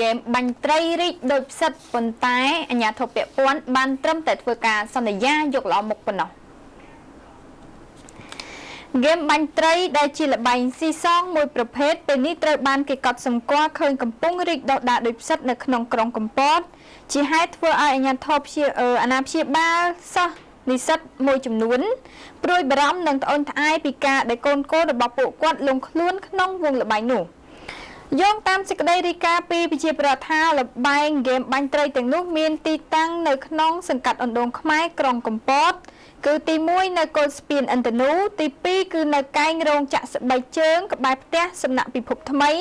ហ្គេមបាញ់ត្រីរីកដោយផ្សិតប៉ុន្តែអាញាធិបពាក់ព័ន្ធបានត្រឹមតែធ្វើការសន្យាយកល្អមុខប៉ុណ្ណោះហ្គេមបាញ់ត្រីដែលជាល្បែងស៊ីសងមួយប្រភេទពេលនេះត្រូវបានគេកត់សម្គាល់ឃើញកំពុងរីកដុះដាលដោយផ្សិតនៅក្នុងក្រុងកំពតជាហេតុធ្វើឲ្យអាជ្ញាធរព្យាអាណាព្យាបាលសិស្សនិស្សិតមួយចំនួនព្រួយបារម្ភនឹងត្អូញត្អែពីការដែលកូនកូនរបស់ពួកគាត់លងខ្លួនក្នុងវងល្បែងនោះ យោងតាមសេចក្តីរីកាពីវិជាប្រថាលបែងហ្គេមបាញ់ត្រីទាំងនោះមានទីតាំងនៅក្នុងសង្កាត់អណ្ដូងខ្មែរក្រុងកំពត គឺទី1នៅកុលស្ពានឥន្ទនូទី2គឺនៅកែងរោងចាក់ស្បៃជើង ក្បែរផ្ទះសំណាក់ពិភពថ្មី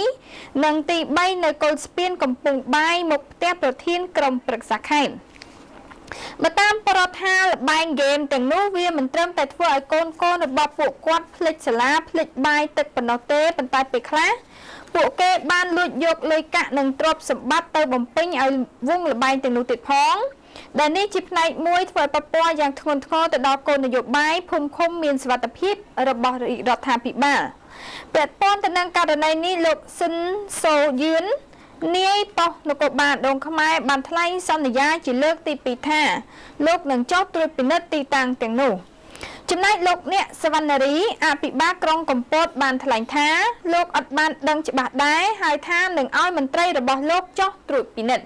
និងទី3នៅកុលស្ពានកំពង់បាយមុខផ្ទះប្រធានក្រុមប្រឹក្សាខេត្ត បើតាមប្រដ្ឋថាលបែងហ្គេមទាំងនោះវាមិនត្រឹមតែធ្វើឲ្យកូនកូនរបស់ពួកគាត់ភ្លេចសាលាភ្លេចបាយទឹកប៉ុណ្ណោះទេប៉ុន្តែពេលខ្លះពួកគេបានលួចយកលុយកាក់និងទ្រព្យសម្បត្តិទៅបំពេញឲ្យវងលបែងទាំងនោះទៀតផងដែលនេះជាផ្នែកមួយធ្វើឲ្យប៉ះពាល់យ៉ាងធ្ងន់ធ្ងរទៅដល់គោលនយោបាយភូមិឃុំមានសវត្ថភាពរបស់រដ្ឋាភិបាលពាក់ព័ន្ធទៅនឹងករណីនេះលោកស៊ិនសូយឿន នាយប៉ុស្តិ៍នគរបាលដងខ្មែរបានថ្លែងសន្យាជាលើកទី2ថាលោកនឹងចោទត្រួតពិនិត្យទីតាំងទាំងនោះចំណែកលោកអ្នកសវណ្ណរីអភិបាលក្រុងកំពតបានថ្លែងថាលោកអត់បានដឹងច្បាស់ដែរហើយថានឹងឲ្យមន្ត្រីរបស់លោកចោះត្រួតពិនិត្យ